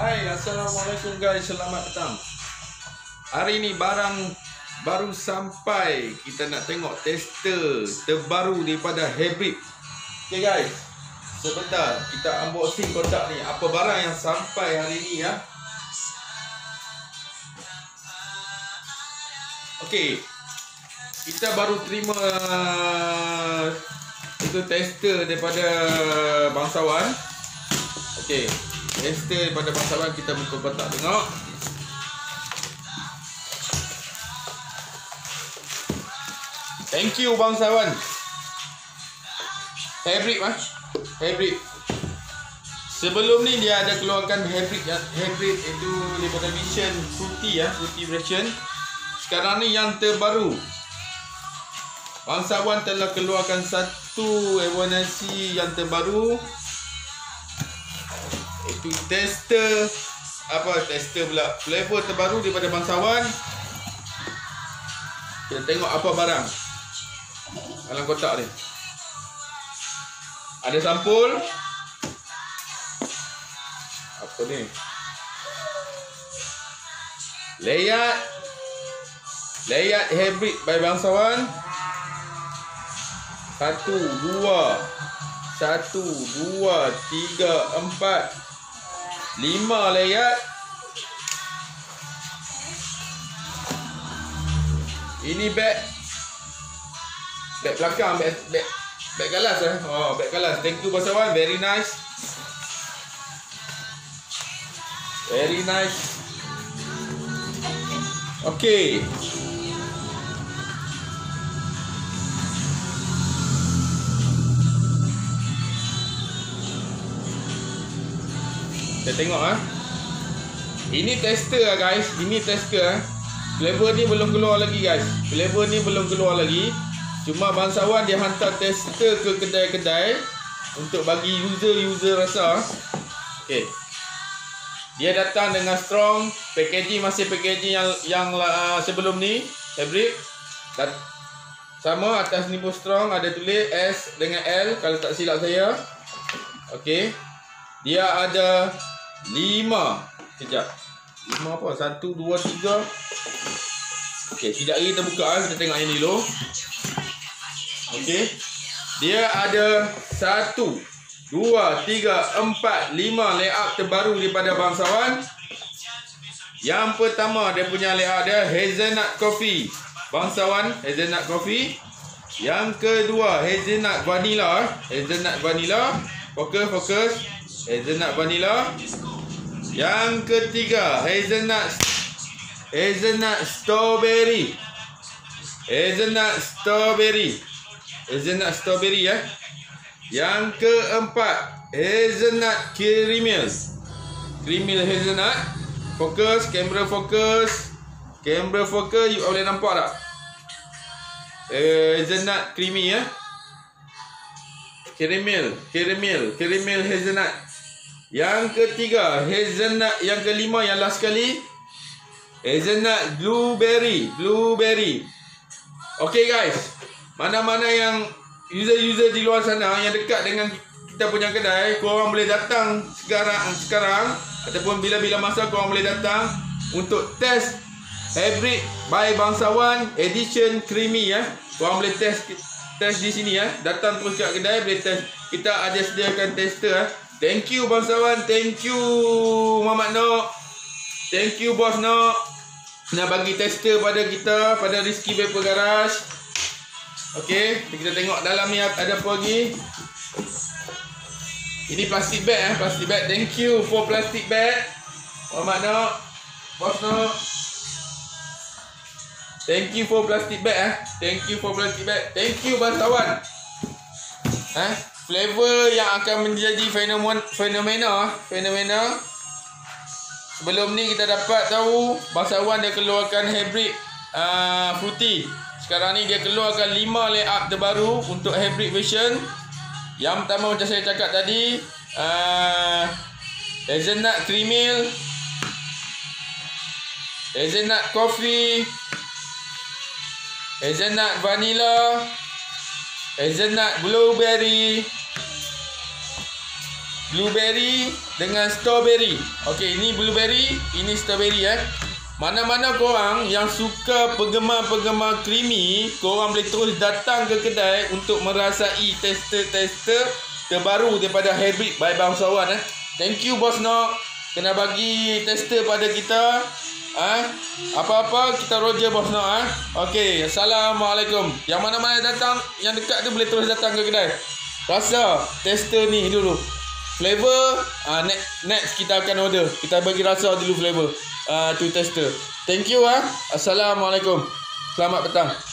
Hai, Assalamualaikum guys. Selamat datang. Hari ni barang baru sampai. Kita nak tengok tester terbaru daripada Hybrid. Okay guys. Sebentar kita unboxing kotak ni. Apa barang yang sampai hari ni ya? Okay. Kita baru terima itu tester daripada bangsawan. Okay. Tester daripada bangsawan kita buka kotak tengok. Thank you bangsawan. Hybrid mah. Hybrid. Sebelum ni dia ada keluarkan hybrid ya. Hybrid itu daripada Vision Fruity ya, Fruity version. Sekarang ni yang terbaru. Bangsawan telah keluarkan satu evolusi yang terbaru. Itu tester apa tester pula flavor terbaru daripada bangsawan. Kita tengok apa barang dalam kotak ni. Ada sampul. Apa ni? Layout. Layout hybrid by bangsawan. Satu, dua. Satu, dua, tiga, empat. Lima layout. Ini bag Bag belakang Bag, bag, bag galas eh. Oh bag galas. Thank you bangsawan Very nice. Very nice. Okay Kita tengok ah. Ini tester ah guys. Ini tester ah. Flavor ni belum keluar lagi guys. Flavor ni belum keluar lagi. Cuma bangsawan dia hantar tester ke kedai-kedai untuk bagi user-user rasa. Okey. Dia datang dengan strong packaging masih packaging yang yang uh, sebelum ni fabric dan sama atas ni pun strong ada tulis S dengan L kalau tak silap saya. Okey. Dia ada 5 Sekejap. 5 apa? 1, 2, 3 Okey, tidak lagi kita buka ah. Kita tengok ini dulu. Okey. Dia ada 1 2, 3, 4, 5 layout terbaru daripada bangsawan. Yang pertama dia punya layout dia Hazelnut Coffee. Bangsawan Hazelnut Coffee. Yang kedua Hazelnut Vanilla Hazelnut Vanilla. Fokus, fokus Hazelnut vanilla. Yang ketiga, hazelnut hazelnut strawberry. Hazelnut strawberry. Hazelnut strawberry ya. Yang keempat, hazelnut caramel. Caramel hazelnut. Fokus, kamera fokus. Kamera fokus, you boleh nampak tak? Hazelnut creamy ya. Caramel, caramel, caramel hazelnut. Yang ketiga, hazelnut yang kelima yang last sekali. Hazelnut blueberry, blueberry. Okay guys, mana-mana yang user-user di luar sana yang dekat dengan kita punya kedai, korang boleh datang sekarang sekarang ataupun bila-bila masa korang boleh datang untuk test hybrid by bangsawan edition creamy ya. Korang boleh test test di sini ya. Datang terus kat kedai boleh test. Kita ada sediakan tester ya. Thank you bangsawan. Thank you Muhammad Nok. Thank you bos Nok. Nak bagi tester pada kita pada Rizky Paper Garage. Okey, kita tengok dalam ni ada apa lagi. Ini plastik bag eh, plastik bag. Thank you for plastic bag. Muhammad Nok. Bos Nok. Thank you for plastic bag eh. Thank you for plastic bag. Thank you bangsawan. Eh? Flavor yang akan menjadi fenomena fenomena fenomena. Sebelum ni kita dapat tahu bangsawan dia keluarkan hybrid uh, fruity. Sekarang ni dia keluarkan 5 layout terbaru untuk hybrid version. Yang pertama macam saya cakap tadi uh, hazelnut creamy hazelnut coffee hazelnut vanilla hazelnut blueberry blueberry dengan strawberry. Okey, ini blueberry, ini strawberry eh. Mana-mana korang yang suka penggemar-penggemar creamy, korang boleh terus datang ke kedai untuk merasai tester-tester terbaru daripada Hybrid by Bangsawan eh. Thank you Bos Nok. Kena bagi tester pada kita. Ah, apa-apa kita roger Bos Nok ah. Okey, assalamualaikum. Yang mana-mana datang, yang dekat tu boleh terus datang ke kedai. Rasa tester ni dulu. Flavor uh, next, next kita akan order. Kita bagi rasa dulu flavor uh, to tester. Thank you ah. Assalamualaikum. Selamat petang.